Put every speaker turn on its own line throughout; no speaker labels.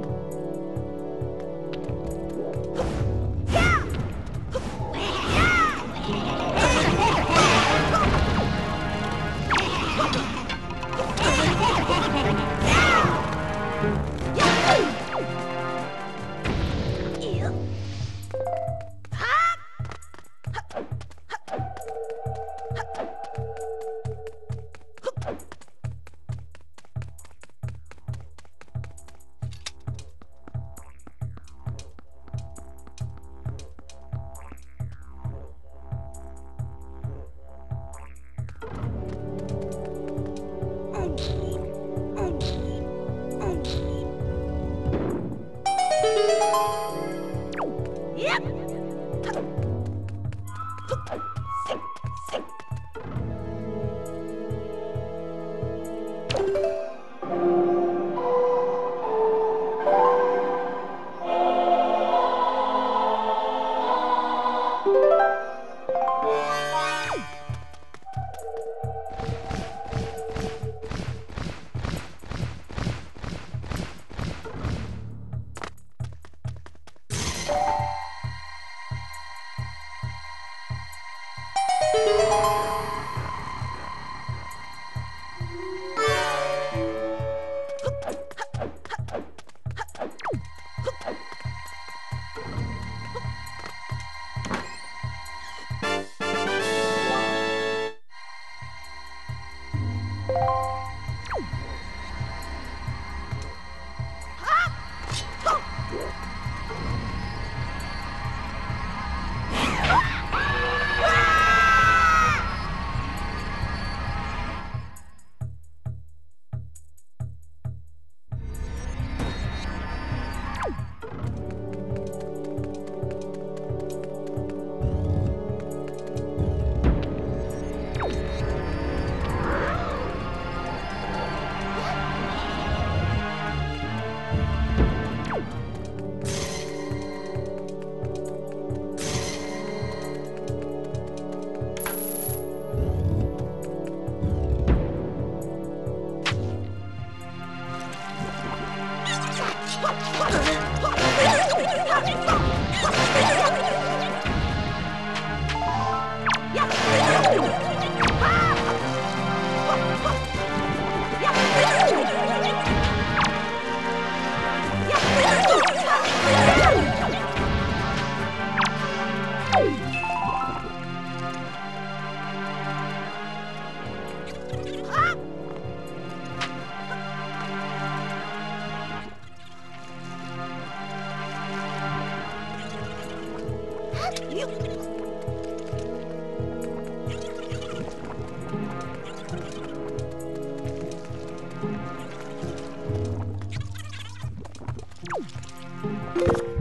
you. Thank you.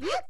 Yep.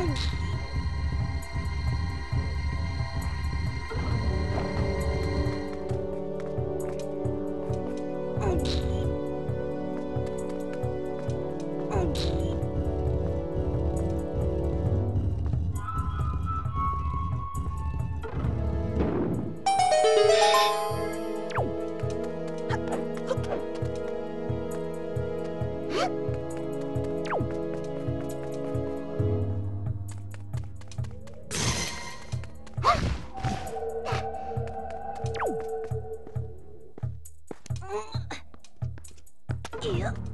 Não! you.